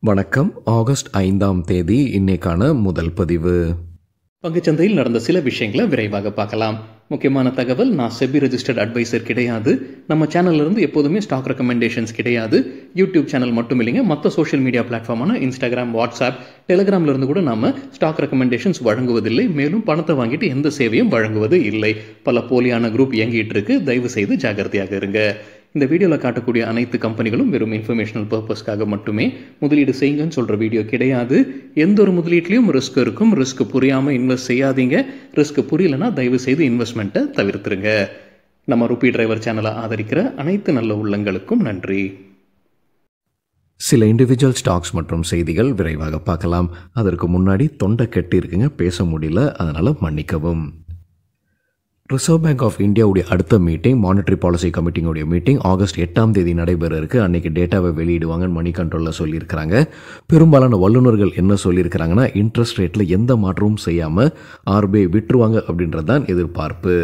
வணக்கம். ஆகஸ்ட் ஐந்தாம் தேதி இன்னைக்கான முதல் பதிவு. பங்குச்சந்தையில் நடந்த சில விஷயங்களை விரைவாக பார்க்கலாம். முக்கியமான தகவல் நான் செபி ரெஜிஸ்டர்ட் அட்வைசர் கிடையாது. நம்ம சேனல்ல இருந்து எப்போதுமே ஸ்டாக் ரெக்கமெண்டேஷன்ஸ் கிடையாது. யூடியூப் சேனல் மட்டும் இல்லைங்க மற்ற சோஷியல் மீடியா பிளாட்ஃபார்மான இன்ஸ்டாகிராம் வாட்ஸ்அப் டெலிகிராம்ல இருந்து கூட நாம ஸ்டாக் ரெக்கமெண்டேஷன்ஸ் வழங்குவதில்லை. மேலும் பணத்தை வாங்கிட்டு எந்த சேவையும் வழங்குவது இல்லை. பல போலியான குரூப் இயங்கிட்டு இருக்கு. தயவு செய்து ஜாகிரதையாக இருங்க. இந்த வீடியோவில் காட்டக்கூடிய அனைத்து கம்பெனிகளும் வெறும் இன்ஃபர்மேஷனல் பர்பஸ்க்காக மட்டுமே முதலீடு செய்யுங்கன்னு சொல்கிற வீடியோ கிடையாது. எந்த ஒரு முதலீட்லையும் ரிஸ்க் இருக்கும். ரிஸ்க் புரியாமல் இன்வெஸ்ட் செய்யாதீங்க. ரிஸ்க் புரியலன்னா தயவு செய்து இன்வெஸ்ட்மெண்ட்டை தவிர்த்துருங்க. நம்ம ருபி டிரைவர் சேனலை ஆதரிக்கிற அனைத்து நல்ல உள்ளங்களுக்கும் நன்றி. சில இண்டிவிஜுவல் ஸ்டாக்ஸ் மற்றும் செய்திகள் விரைவாக பார்க்கலாம். அதற்கு முன்னாடி தொண்டை கட்டி இருக்குங்க. பேச முடியல. அதனால் மன்னிக்கவும். ரிசர்வ் பேங்க் ஆஃப் இந்தியாவுடைய அடுத்த மீட்டிங் மானிட்டரி பாலிசி கமிட்டியோடைய மீட்டிங் ஆகஸ்ட் எட்டாம் தேதி நடைபெற இருக்குது அன்னைக்கு டேட்டாவை வெளியிடுவாங்கன்னு மணி கண்ட்ரோலில் சொல்லியிருக்கிறாங்க. பெரும்பாலான வல்லுநர்கள் என்ன சொல்லியிருக்கிறாங்கன்னா இன்ட்ரெஸ்ட் ரேட்டில் எந்த மாற்றமும் செய்யாமல் ஆர்பிஐ விட்டுருவாங்க அப்படின்றது தான் எதிர்பார்ப்பு.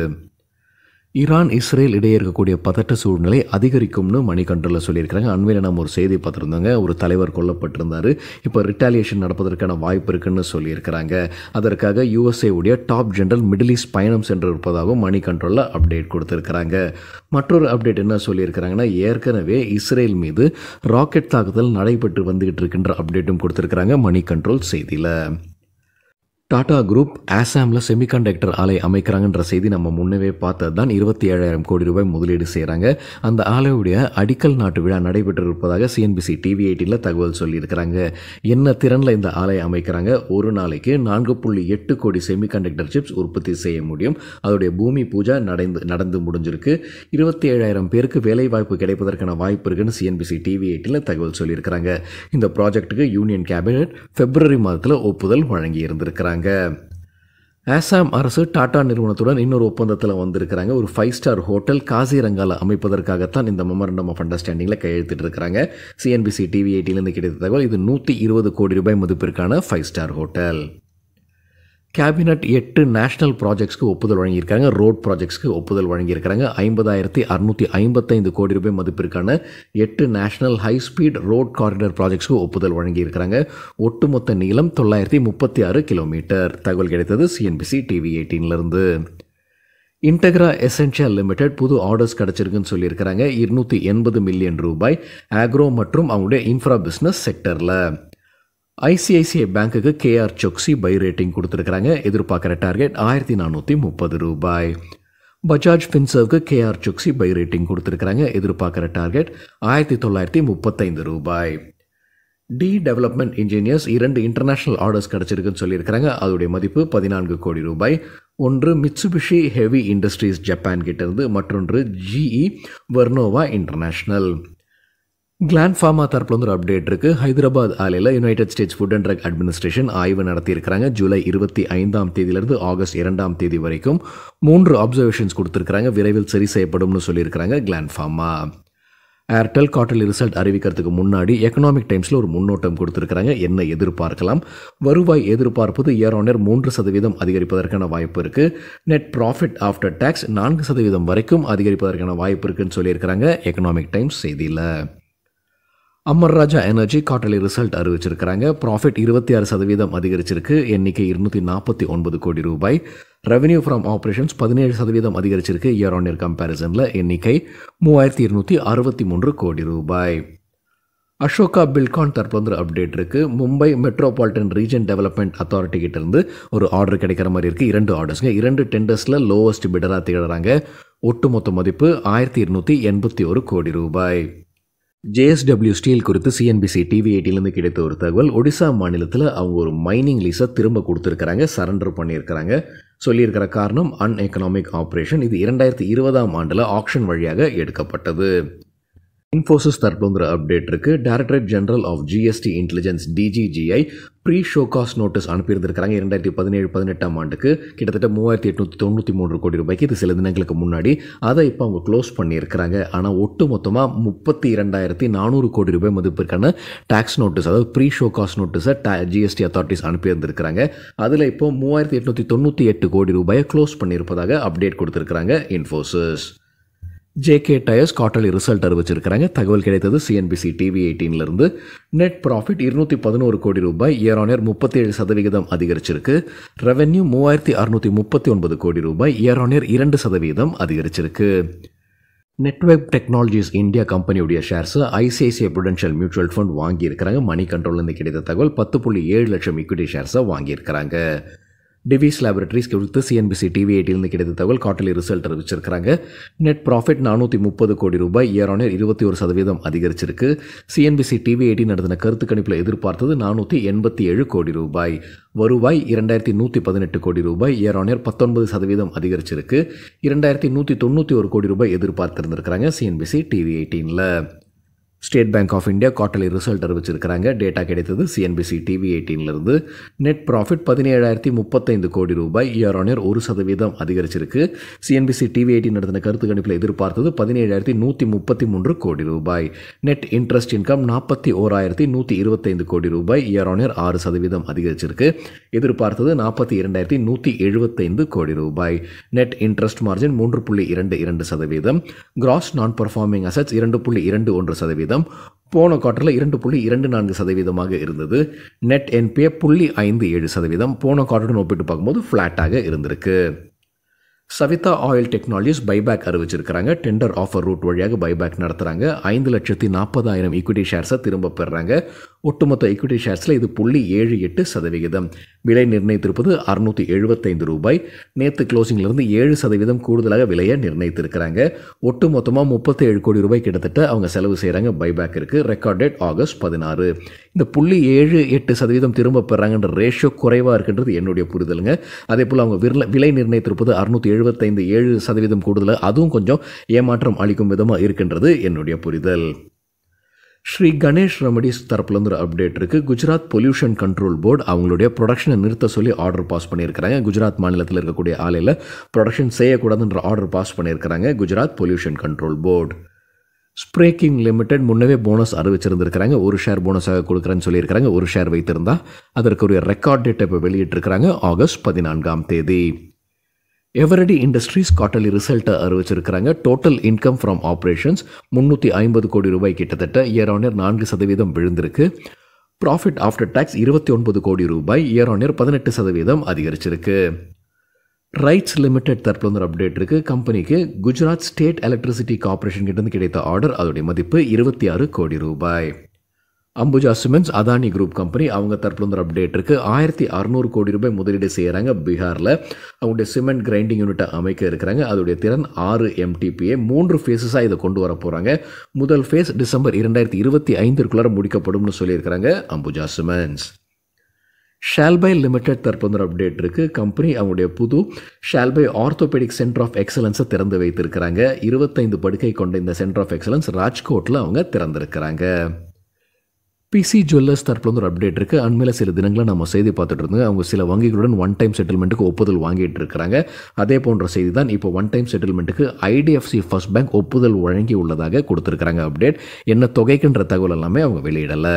ஈரான் இஸ்ரேல் இடையே இருக்கக்கூடிய பதட்ட சூழ்நிலை அதிகரிக்கும்னு மணி கண்ட்ரோலில் சொல்லியிருக்கிறாங்க. அண்மையில் நம்ம ஒரு செய்தி பார்த்துருந்தோங்க. ஒரு தலைவர் கொல்லப்பட்டிருந்தார். இப்போ ரிட்டாலியேஷன் நடப்பதற்கான வாய்ப்பு இருக்குன்னு சொல்லியிருக்கிறாங்க. அதற்காக யூஎஸ்ஏ உடைய டாப் ஜெனரல் மிடில் ஈஸ்ட் பயணம் சென்று இருப்பதாகவும் மணி கண்ட்ரோலில் அப்டேட் கொடுத்துருக்கிறாங்க. மற்றொரு அப்டேட் என்ன சொல்லியிருக்கிறாங்கன்னா ஏற்கனவே இஸ்ரேல் மீது ராக்கெட் தாக்குதல் நடைபெற்று வந்துகிட்டு இருக்கின்ற அப்டேட்டும் கொடுத்துருக்கிறாங்க மணி கண்ட்ரோல் செய்தியில். டாடா குரூப் ஆசாமில் செமிகண்டக்டர் ஆலை அமைக்கிறாங்கன்ற செய்தி நம்ம முன்னவே பார்த்தது தான் இருபத்தி ஏழாயிரம் கோடி ரூபாய் முதலீடு செய்கிறாங்க அந்த ஆலையுடைய அடிக்கல் நாட்டு விழா நடைபெற்று இருப்பதாக சிஎன்பிசி டிவி எயிட்டியில் தகவல் சொல்லியிருக்கிறாங்க. என்ன திறனில் இந்த ஆலை அமைக்கிறாங்க? ஒரு நாளைக்கு நான்கு புள்ளி எட்டு கோடி செமிகண்டக்டர் சிப்ஸ் உற்பத்தி செய்ய முடியும். அதோடைய பூமி பூஜா நடந்து நடந்து முடிஞ்சிருக்கு. இருபத்தி ஏழாயிரம் பேருக்கு வேலை வாய்ப்பு கிடைப்பதற்கான வாய்ப்பு இருக்குன்னு சிஎன்பிசி டிவி எயிட்டில் தகவல் சொல்லியிருக்கிறாங்க. இந்த ப்ராஜெக்ட்டுக்கு யூனியன் கேபினட் பிப்ரவரி மாதத்தில் ஒப்புதல் வழங்கி இருந்திருக்கிறாங்க ஆசாம் அரசு டாடா நிறுவனத்துடன் இன்னொரு ஒப்பந்தத்தில் வந்திருக்கிறாங்க. ஒரு ஃபைவ் ஸ்டார் ஹோட்டல் காசிரங்கால அமைப்பதற்காகத்தான் இந்த மெமரண்டம் ஆஃப் அண்டர்ஸ்டாண்டிங்கில் கையெழுத்திட்டு இருக்கிறாங்க சிஎன்பிசி டிவி எயிட்டிலேருந்து கிடைத்த தகவல் இது நூற்றி இருபது கோடி ரூபாய் மதிப்பிற்கான ஃபைவ் ஸ்டார் ஹோட்டல் கேபினட் எட்டு நேஷனல் ப்ராஜெக்ட்ஸ்க்கு ஒப்புதல் வழங்கியிருக்காங்க. ரோட் ப்ராஜெக்ட்ஸ்க்கு ஒப்புதல் வழங்கியிருக்காங்க ஐம்பதாயிரத்தி அறுநூற்றி ஐம்பத்தைந்து கோடி ரூபாய் மதிப்பிற்கான எட்டு national high speed road corridor ப்ராஜெக்ட்ஸ்க்கு ஒப்புதல் வழங்கியிருக்கிறாங்க. ஒட்டுமொத்த நீளம் தொள்ளாயிரத்தி முப்பத்தி ஆறு கிலோமீட்டர். தகவல் கிடைத்தது சிஎன்பிசி டிவி எயிட்டீன்லேருந்து. இன்டெக்ரா எசென்ஷியல் லிமிடெட் புது ஆர்டர்ஸ் கிடச்சிருக்குன்னு சொல்லியிருக்கிறாங்க. இருநூற்றி எண்பது மில்லியன் ரூபாய் ஆக்ரோ மற்றும் அவங்களுடைய இன்ஃப்ரா பிஸ்னஸ் செக்டரில். ஐசிஐசிஐ பேங்க்குக்கு கேஆர் சொக்ஸி பை ரேட்டிங் கொடுத்துருக்குறாங்க. எதிர்பார்க்குற டார்கெட் ஆயிரத்தி நானூற்றி முப்பது ரூபாய். பஜாஜ் ஃபின்சர்வுக்கு கேஆர் சொக்ஸி பை ரேட்டிங் கொடுத்துருக்குறாங்க. எதிர்பார்க்குற டார்கெட் ஆயிரத்தி தொள்ளாயிரத்தி முப்பத்தைந்து ரூபாய். டி டெவலப்மெண்ட் இன்ஜினியர்ஸ் இரண்டு இன்டர்நேஷனல் ஆர்டர்ஸ் கிடச்சிருக்குன்னு சொல்லியிருக்கிறாங்க. அதோடைய மதிப்பு பதினான்கு கோடி ரூபாய். ஒன்று மிட்சுபிஷி ஹெவி இண்டஸ்ட்ரீஸ் ஜப்பான் கிட்டேருந்து மற்றொன்று GE Vernova international. Gland pharma தரப்புல வந்து ஒரு அப்டேட் இருக்கு. ஹைதராபாத் ஆலையில் United States Food and Drug Administration ஆய்வு நடத்தியிருக்கிறாங்க. ஜூலை இருபத்தி ஐந்தாம் தேதியிலிருந்து ஆகஸ்ட் இரண்டாம் தேதி வரைக்கும் மூன்று அப்சர்வேஷன்ஸ் கொடுத்துருக்காங்க விரைவில் சரி செய்யப்படும்னு சொல்லியிருக்கிறாங்க Gland pharma Airtel quarterly result அறிவிக்கிறதுக்கு முன்னாடி எக்கனாமிக் டைம்ஸில் ஒரு முன்னோட்டம் கொடுத்துருக்காங்க என்ன எதிர்பார்க்கலாம்? வருவாய் எதிர்பார்ப்பது இயர் ஆன் இயர் மூன்று சதவீதம் அதிகரிப்பதற்கான வாய்ப்பு இருக்குது நெட் ப்ராஃபிட் ஆஃப்டர் டேக்ஸ் நான்கு சதவீதம் வரைக்கும் அதிகரிப்பதற்கான வாய்ப்பு இருக்குன்னு சொல்லியிருக்கிறாங்க எக்கனாமிக் டைம்ஸ் செய்தியில். Amara Raja energy quarterly result அறிவிச்சிருக்கிறாங்க. ப்ராஃபிட் இருபத்தி ஆறு சதவீதம் அதிகரிச்சிருக்கு. எண்ணிக்கை இருநூற்றி நாற்பத்தி ஒன்பது கோடி ரூபாய். ரெவன்யூ ஃப்ரம் ஆப்ரேஷன்ஸ் பதினேழு சதவீதம் அதிகரிச்சிருக்கு. இயர் ஆன் இயர் கம்பேரிசனில் எண்ணிக்கை மூவாயிரத்தி இருநூற்றி அறுபத்தி மூன்று கோடி ரூபாய். அசோகா பில்கான் தற்போது அப்டேட் இருக்குது Mumbai metropolitan region development authority கிட்டேருந்து ஒரு ஆர்டர் கிடைக்கிற மாதிரி இருக்குது இரண்டு ஆர்டர்ஸ்ங்க இரண்டு டெண்டர்ஸில் லோவஸ்ட் பிடராக திகழறாங்க. ஒட்டுமொத்த மதிப்பு ஆயிரத்தி இருநூற்றி எண்பத்தி ஒரு கோடி ரூபாய். ஜேஎஸ்டபிள்யூ ஸ்டீல் குறித்து சிஎன்பிசி டிவி எயிட்டிலேருந்து கிடைத்த ஒரு தகவல் ஒடிசா மாநிலத்தில் அவங்க ஒரு மைனிங் லீஸை திரும்ப கொடுத்துருக்குறாங்க சரண்டர் பண்ணியிருக்கிறாங்க. சொல்லியிருக்கிற காரணம் அன் எக்கனாமிக் ஆப்ரேஷன் இது இரண்டாயிரத்தி இருபதாம் ஆண்டில் ஆக்ஷன் வழியாக எடுக்கப்பட்டது. இன்ஃபோசிஸ் தரப்புங்கிற அப்டேட் இருக்குது directorate general of GST intelligence DGGI pre show cause notice அனுப்பியிருந்திருக்காங்க இரண்டாயிரத்தி பதினேழு பதினெட்டாம் ஆண்டுக்கு. கிட்டத்தட்ட மூவாயிரத்தி எட்நூற்றி தொண்ணூற்றி மூன்று கோடி ரூபாய்க்கு இது சில தினங்களுக்கு முன்னாடி. அதை இப்போ அவங்க க்ளோஸ் பண்ணியிருக்கிறாங்க. ஆனால் ஒட்டு மொத்தமாக முப்பத்தி இரண்டாயிரத்தி நானூறு கோடி ரூபாய் மதிப்பிற்கான டேக்ஸ் நோட்டீஸ் அதாவது ப்ரீ ஷோ காஸ்ட் நோட்டீஸை டா ஜிஎஸ்டி அத்தாரிட்டிஸ் அனுப்பியிருந்திருக்கிறாங்க. அதில் இப்போ மூவாயிரத்தி எட்நூற்றி தொண்ணூற்றி எட்டு கோடி ரூபாயை க்ளோஸ் பண்ணியிருப்பதாக அப்டேட் கொடுத்துருக்காங்க Infosys JK Tyres quarterly result அறிவிச்சிருக்கிறாங்க. தகவல் கிடைத்தது சிஎன்பிசி டிவி எயிட்டீன்லேருந்து நெட் ப்ராஃபிட் இருநூற்றி பதினோரு கோடி ரூபாய். இயர் ஆன் இயர் முப்பத்தேழு சதவிகிதம் அதிகரிச்சிருக்கு. ரெவென்யூ மூவாயிரத்தி அறுநூற்றி முப்பத்தி ஒன்பது கோடி ரூபாய். இயர் ஆன் இயர் இரண்டு சதவீதம் அதிகரிச்சிருக்கு. நெட்வொர்க் டெக்னாலஜிஸ் இந்தியா கம்பெனியுடைய ஷேர்ஸை ஐசிஐசிஐ ப்ருடென்ஷியல் மியூச்சுவல் ஃபண்ட் வாங்கியிருக்கிறாங்க. மணி கண்ட்ரோல்லேருந்து கிடைத்த தகவல் பத்து புள்ளி ஏழு லட்சம் ஈக்விட்டி ஷேர்ஸை வாங்கியிருக்கிறாங்க. டிவிஸ் லேபரட்டரிஸ் கொடுத்து சிஎன்பிசி டிவி எயிட்டிலிருந்து கிடைத்த தகவல் குவார்டர்லி ரிசல்ட் அறிவிச்சிருக்கிறாங்க. நெட் ப்ராஃபிட் நானூற்றி முப்பது கோடி ரூபாய் இயர் ஆன் இயர் இருபத்தி ஒரு சதவீதம் அதிகரிச்சிருக்கு. சிஎன்பிசி டிவி எயிட்டின் நடத்தின கருத்து கணிப்பில் எதிர்பார்த்தது நானூற்றி எண்பத்தி ஏழு கோடி ரூபாய். வருவாய் இரண்டாயிரத்தி நூற்றி பதினெட்டு கோடி ரூபாய் இயர் ஆன் இயர் பத்தொன்பது சதவீதம் அதிகரிச்சிருக்கு. இரண்டாயிரத்தி நூற்றி தொண்ணூற்றி ஒரு கோடி ரூபாய் எதிர்பார்த்திருந்திருக்கிறாங்க சிஎன்பிசி டிவி எயிட்டீனில் State Bank of India quarterly result அறிவிச்சிருக்கிறாங்க. டேட்டா கிடைத்தது சிஎன்பிசி டிவி எயிட்டீன்லேருந்து நெட் ப்ராஃபிட் பதினேழாயிரத்தி முப்பத்தைந்து கோடி ரூபாய். இயர் ஆன் இயர் ஒரு சதவீதம் அதிகரிச்சிருக்கு. சிஎன்பிசி டிவி எயிட்டீன் நடத்தின கருத்து கணிப்பில் எதிர்பார்த்தது பதினேழாயிரத்தி நூற்றி முப்பத்தி மூன்று கோடி ரூபாய். நெட் இன்ட்ரெஸ்ட் இன்கம் நாற்பத்தி ஓராயிரத்தி நூற்றி இருபத்தைந்து கோடி ரூபாய். இயர் ஆன் இயர் ஆறு சதவீதம் அதிகரிச்சிருக்கு. எதிர்பார்த்தது நாற்பத்தி இரண்டாயிரத்தி நூற்றி எழுபத்தைந்து கோடி ரூபாய். நெட் இன்ட்ரெஸ்ட் மார்ஜின் மூன்று புள்ளி இரண்டு இரண்டு சதவீதம். கிராஸ் நான் பர்ஃபார்மிங் அசட்ஸ் இரண்டு புள்ளி இரண்டு ஒன்று சதவீதம். போன குவார்ட்டரில் இரண்டு புள்ளி இரண்டு நான்கு சதவீதமாக இருந்தது. நெட் என்பே புள்ளி ஐந்து ஏழு சதவீதம். போன குவார்ட்டருடன் ஒப்பிட்டு பார்க்கும்போது ஃப்ளாட்டாக இருந்திருக்கு. சவிதா ஆயில் டெக்னாலஜிஸ் பைபேக் அறிவிச்சிருக்கிறாங்க. டெண்டர் ஆஃபர் ரூட் வழியாக பைபேக் நடத்துகிறாங்க ஐந்து லட்சத்தி நாற்பதாயிரம் ஈக்விட்டி ஷேர்ஸை திரும்ப பெறுறாங்க. ஒட்டுமொத்த ஈக்விட்டி ஷேர்ஸில் இது புள்ளி ஏழு எட்டு சதவிகிதம். விலை நிர்ணயித்திருப்பது அறுநூற்றி எழுபத்தைந்து ரூபாய். நேற்று க்ளோசிங்லேருந்து ஏழு சதவீதம் கூடுதலாக விலையை நிர்ணயித்திருக்கிறாங்க. ஒட்டு மொத்தமாக முப்பத்தி ஏழு கோடி ரூபாய் கிட்டத்தட்ட அவங்க செலவு செய்கிறாங்க பைபேக் இருக்குது ரெக்கார்டட் ஆகஸ்ட் பதினாறு. இந்த புள்ளி ஏழு எட்டு சதவீதம் திரும்ப பெறாங்கன்ற ரேஷியோ குறைவாக இருக்கின்றது என்னுடைய புரிதலுங்க. அதே போல் அவங்க விரல விலை நிர்ணயித்திருப்பது அறுநூற்றி எழுபத்தைந்து ஏழு சதவீதம் கூடுதலாக அதுவும் கொஞ்சம் ஏமாற்றம் அளிக்கும் விதமாக இருக்கின்றது என்னுடைய புரிதல். ஸ்ரீ கணேஷ் ரெமடிஸ் தரப்புலேருந்து ஒரு அப்டேட் இருக்குது குஜராத் பொல்யூஷன் கண்ட்ரோல் போர்டு அவங்களுடைய ப்ரொடக்ஷனை நிறுத்த சொல்லி ஆர்டர் பாஸ் பண்ணியிருக்கிறாங்க. குஜராத் மாநிலத்தில் இருக்கக்கூடிய ஆலையில் ப்ரொடக்ஷன் செய்யக்கூடாதுன்ற ஆர்டர் பாஸ் பண்ணியிருக்கிறாங்க Gujarat pollution control board Sprayking limited முன்னவே bonus அறிவிச்சிருந்திருக்கிறாங்க. ஒரு ஷேர் போனஸாக கொடுக்குறேன்னு சொல்லியிருக்கிறாங்க. ஒரு ஷேர் வைத்திருந்தால் அதற்குரிய ரெக்கார்ட் டேட்டை இப்போ வெளியிட்டிருக்கிறாங்க. ஆகஸ்ட் பதினான்காம் தேதி. எவரடி இண்டஸ்ட்ரீஸ் குவார்டர்லி ரிசல்ட்டை அறிவிச்சிருக்கிறாங்க. டோட்டல் இன்கம் ஃப்ரம் ஆப்ரேஷன்ஸ் முந்நூற்றி ஐம்பது கோடி ரூபாய் கிட்டத்தட்ட இயர் ஆன் இயர் நான்கு சதவீதம் விழுந்திருக்கு. ப்ராஃபிட் ஆஃப்டர் டேக்ஸ் இருபத்தி ஒன்பது கோடி ரூபாய் இயர் ஆன் இயர் பதினெட்டு சதவீதம் அதிகரிச்சிருக்கு. ரைட்ஸ் லிமிடெட் தரப்புல வந்து ஒரு அப்டேட் இருக்கு. கம்பெனிக்கு குஜராத் ஸ்டேட் எலக்ட்ரிசிட்டி கார்பரேஷன் கிட்டேருந்து கிடைத்த ஆர்டர் அதோடைய மதிப்பு இருபத்தி ஆறு கோடி ரூபாய். Ambuja cements Adani group company அவங்க தரப்புல ஒரு அப்டேட் இருக்கு. ஆயிரத்தி அறுநூறு கோடி ரூபாய் முதலீடு செய்கிறாங்க பீகாரில். அவங்களுடைய சிமெண்ட் கிரைண்டிங் யூனிட்டை அமைக்க இருக்கிறாங்க. அதோடைய திறன் ஆறு எம்டிபிஏ மூன்று ஃபேஸஸாக இதை கொண்டு வர போகிறாங்க முதல் ஃபேஸ் டிசம்பர் இரண்டாயிரத்தி இருபத்தி ஐந்திற்குள்ளார முடிக்கப்படும்னு சொல்லியிருக்கிறாங்க அம்புஜா சிமெண்ட்ஸ் ஷால்பை லிமிடெட் தற்போது அப்டேட் இருக்குது கம்பெனி அவங்களுடைய புது ஷால்பை ஆர்த்தோபெடிக் சென்டர் ஆஃப் எக்ஸலன்ஸை திறந்து வைத்திருக்கிறாங்க. இருபத்தைந்து படுக்கை கொண்ட இந்த சென்டர் ஆஃப் எக்ஸலன்ஸ் ராஜ்கோட்டில் அவங்க திறந்திருக்கிறாங்க. பிசி ஜுவல்லர்ஸ் தரப்புல வந்து ஒரு அப்டேட் இருக்குது அண்மையில் சில தினங்களை நம்ம செய்தி பார்த்துட்டு இருந்தோம். அவங்க சில வங்கிகளுடன் ஒன் டைம் செட்டில்மெண்ட்டுக்கு ஒப்புதல் வாங்கிட்டு இருக்கிறாங்க. அதே போன்ற செய்தி தான் இப்போ ஒன் டைம் செட்டில்மெண்ட்டுக்கு ஐடிஎஃப்சி ஃபர்ஸ்ட் பேங்க் ஒப்புதல் வழங்கி உள்ளதாக கொடுத்துருக்குறாங்க அப்டேட் என்ன தொகைக்குன்ற தகவல் எல்லாமே அவங்க வெளியிடலை.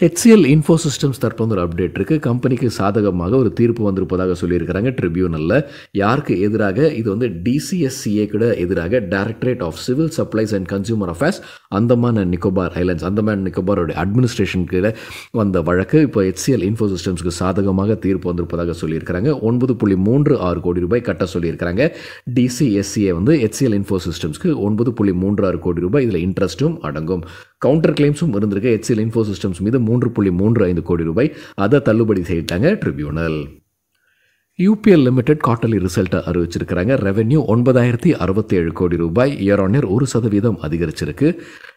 ஹெச்சிஎல் இன்ஃபோ சிஸ்டம்ஸ் தற்போது ஒரு அப்டேட் இருக்குது கம்பெனிக்கு சாதகமாக ஒரு தீர்ப்பு வந்திருப்பதாக சொல்லியிருக்கிறாங்க. ட்ரிபியூனலில் யாருக்கு எதிராக? இது வந்து டிசிஎஸ்சிஏ கூட எதிராக directorate of civil supplies and consumer affairs Andaman and Nicobar islands Andaman நிக்கோபாரோட நிக்கோபாரோட கீழே வந்த வழக்கு. இப்போ ஹெச்சிஎல் இன்ஃபோ சிஸ்டம்ஸ்க்கு சாதகமாக தீர்ப்பு வந்திருப்பதாக சொல்லியிருக்கிறாங்க. ஒன்பது புள்ளி மூன்று ஆறு கோடி ரூபாய் கட்ட சொல்லியிருக்கிறாங்க. டிசிஎஸ்சிஏ வந்து ஹெச்சிஎல் இன்ஃபோ சிஸ்டம்ஸ்க்கு ஒன்பது புள்ளி மூன்று ஆறு கோடி ரூபாய். இதில் இன்ட்ரெஸ்ட்டும் அடங்கும். கவுண்டர் கிளைம்ஸும் இருந்திருக்கு ஹெச்சிஎல் இன்ஃபோ சிஸ்டம்ஸ் மீது மூன்று புள்ளி மூன்று ஐந்து கோடி ரூபாய். அதை தள்ளுபடி செய்யிட்டாங்க ட்ரிபியூனல் யூபிஎல் லிமிடெட் குவார்டர்லி ரிசல்ட்டை அறிவிச்சிருக்கிறாங்க. ரெவென்யூ ஒன்பதாயிரத்தி அறுபத்தி ஏழு கோடி ரூபாய். இயர் ஆன் இயர் ஒரு சதவீதம் அதிகரிச்சிருக்கு.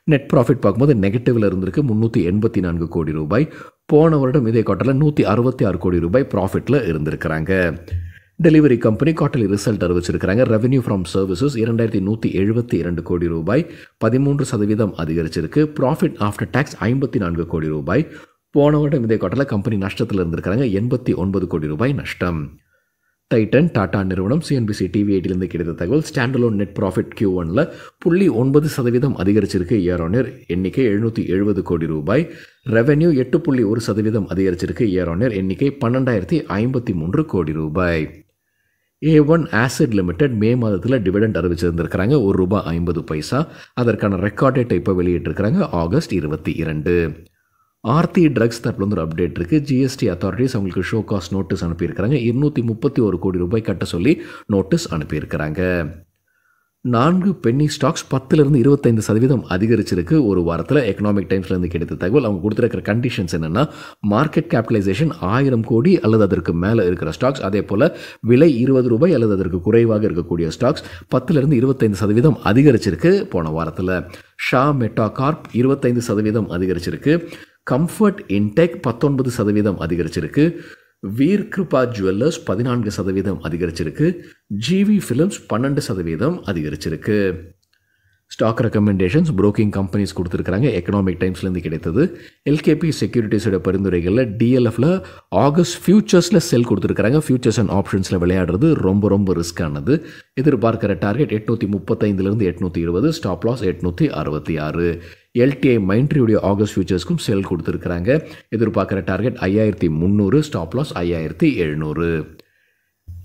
நெட் ப்ராஃபிட் பார்க்கும்போது நெகட்டிவில் இருந்திருக்கு. முந்நூற்றி எண்பத்தி நான்கு கோடி ரூபாய். போன வருடம் இதே குவார்ட்டரில் நூற்றி அறுபத்தி ஆறு கோடி ரூபாய் ப்ராஃபிட்டில் இருந்திருக்கிறாங்க. டெலிவரி கம்பெனி குவார்டர்லி ரிசல்ட் அறிவிச்சிருக்கிறாங்க. ரெவன்யூ ஃப்ரம் சர்வீசஸ் இரண்டாயிரத்தி நூற்றி எழுபத்தி இரண்டு கோடி ரூபாய் பதிமூன்று சதவீதம் அதிகரிச்சிருக்கு. ப்ராஃபிட் ஆஃப்டர் டேக்ஸ் ஐம்பத்தி நான்கு கோடி ரூபாய். போன வருடம் இதே குவார்ட்டரில் கம்பெனி நஷ்டத்தில் இருந்திருக்கிறாங்க. எண்பத்தி ஒன்பது கோடி ரூபாய் நஷ்டம். டைட்டன் டாடா நிறுவனம் சிஎன்பிசி டிவி எயிட்டிலிருந்து கிடைத்த தகவல் ஸ்டாண்டலோன் நெட் ப்ராஃபிட் கியூ ஒனில் புள்ளி ஒன்பது சதவீதம் அதிகரிச்சிருக்கு. இயர் ஆன் இயர் எண்ணிக்கை எழுநூற்றி எழுபது கோடி ரூபாய். ரெவென்யூ எட்டு புள்ளி ஒரு சதவீதம் அதிகரிச்சிருக்கு. இயர் ஆன் இயர் எண்ணிக்கை பன்னெண்டாயிரத்தி ஐம்பத்தி மூன்று கோடி ரூபாய். A one acid limited May மாதத்தில் டிவிடெண்ட் அறிவிச்சிருந்திருக்கிறாங்க. ஒரு ரூபாய் ஐம்பது பைசா. அதற்கான ரெக்கார்ட் டேட்டை இப்போ வெளியிட்டிருக்கிறாங்க. ஆகஸ்ட் இருபத்தி இரண்டு. ஆர்த்தி ட்ரக்ஸ் தரப்பில் வந்து ஒரு அப்டேட் இருக்குது ஜிஎஸ்டி அத்தாரிட்டிஸ் அவங்களுக்கு ஷோ காஸ்ட் நோட்டீஸ் அனுப்பியிருக்கிறாங்க. இருநூற்றி முப்பத்தி ஒரு கோடி ரூபாய் கட்ட சொல்லி நோட்டீஸ் அனுப்பியிருக்கிறாங்க. நான்கு பென்னி ஸ்டாக்ஸ் பத்துலேருந்து இருபத்தைந்து சதவீதம் அதிகரிச்சிருக்கு. ஒரு வாரத்தில் எக்கனாமிக் டைம்ஸ்லேருந்து கிடைத்த தகவல் அவங்க கொடுத்துருக்கிற கண்டிஷன்ஸ் என்னென்னா மார்க்கெட் கேபிட்டலைசேஷன் ஆயிரம் கோடி அல்லது அதற்கு மேலே இருக்கிற ஸ்டாக்ஸ் அதே போல் விலை இருபது ரூபாய் அல்லது அதற்கு குறைவாக இருக்கக்கூடிய ஸ்டாக்ஸ் பத்துலேருந்து இருபத்தைந்து சதவீதம் அதிகரிச்சிருக்கு போன வாரத்தில். ஷா மெட்டா கார்ப் இருபத்தைந்து சதவீதம் அதிகரிச்சிருக்கு. கம்ஃபர்ட் இன்டெக் பத்தொன்பது சதவீதம் அதிகரிச்சிருக்கு. வீர் கிருபா ஜுவல்லர்ஸ் பதினான்கு சதவீதம் அதிகரிச்சிருக்கு. ஜிவி ஃபிலிம்ஸ் பன்னெண்டு சதவீதம் அதிகரிச்சிருக்கு. ஸ்டாக் ரெக்கமெண்டேஷன்ஸ் புரோக்கிங் கம்பெனிஸ் கொடுத்துருக்காங்க எக்கனாமிக் டைம்ஸ்லேருந்து கிடைத்தது. எல்கேபி செக்யூரிட்டிஸோட பரிந்துரைகளில் டிஎல்எஃப்ல ஆகஸ்ட் ஃபியூச்சர்ஸில் செல் கொடுத்துருக்காங்க ஃபியூச்சர்ஸ் அண்ட் ஆப்ஷன்ஸில் விளையாடுறது ரொம்ப ரொம்ப ரிஸ்க்கானது எதிர்பார்க்கிற டார்கெட் எட்நூற்றி முப்பத்தைந்துலேருந்து எட்நூற்றி இருபது ஸ்டாப் லாஸ் எட்நூற்றி அறுபத்தி ஆறு. எல்டிஐ மைண்ட்ரியுடைய ஆகஸ்ட் ஃபியூச்சர்ஸ்க்கும் செல் கொடுத்துருக்குறாங்க. எதிர்பார்க்குற டார்கெட் ஐயாயிரத்தி முந்நூறு ஸ்டாப் லாஸ் ஐயாயிரத்தி எழுநூறு.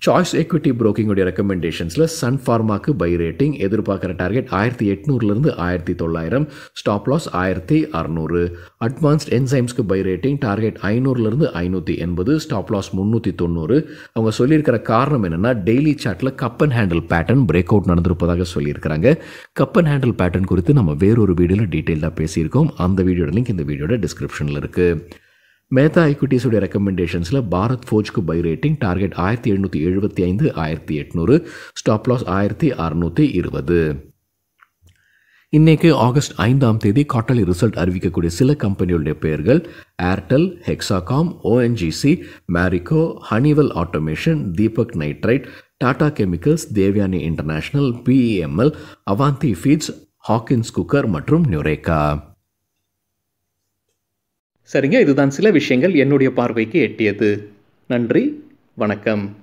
சாய்ஸ் எக்விட்டி புரோக்கிங்குடைய ரெக்கமெண்டேஷன்ஸில் சன் ஃபார்மாக்கு பை ரேட்டிங் எதிர்பார்க்குற டார்கெட் ஆயிரத்தி எட்நூறுலேருந்து ஆயிரத்தி தொள்ளாயிரம் ஸ்டாப் லாஸ் ஆயிரத்தி அறநூறு. அட்வான்ஸ்ட் என்சைம்ஸ்க்கு பை ரேட்டிங் டார்கெட் ஐநூறுலேருந்து ஐநூற்றி எண்பது ஸ்டாப் லாஸ் முந்நூற்றி தொண்ணூறு. அவங்க சொல்லியிருக்கிற காரணம் என்னென்னா டெய்லி சார்ட்டில் cup and handle pattern break out நடந்திருப்பதாக சொல்லியிருக்கிறாங்க. கப் அண்ட் ஹேண்டில் பேட்டர்ன் குறித்து நம்ம வேறொரு வீடியோவில் டீட்டெயிலாக பேசியிருக்கோம். அந்த வீடியோட லிங்க் இந்த வீடியோட டிஸ்கிரிப்ஷனில் இருக்குது மேத்தா ஈக்விட்டிஸுடைய ரெக்கமெண்டேஷன்ஸில் பாரத் ஃபோஜ்க்கு பை ரேட்டிங் டார்கெட் ஆயிரத்தி எழுநூற்றி எழுபத்தி ஐந்து ஆயிரத்தி எட்நூறு ஸ்டாப் லாஸ் ஆயிரத்தி அறுநூற்றி இருபது. இன்றைக்கு ஆகஸ்ட் ஐந்தாம் தேதி காட்டலி ரிசல்ட் அறிவிக்கக்கூடிய சில கம்பெனிகளுடைய பெயர்கள் Airtel Hexacom ONGC Marico Honeywell automation Deepak nitrite Tata chemicals Devyani international BEML Avanti feeds Hawkins cooker மற்றும் நியூரேக்கா சரிங்க இதுதான் சில விஷயங்கள் என்னுடைய பார்வைக்கு எட்டியது. நன்றி வணக்கம்.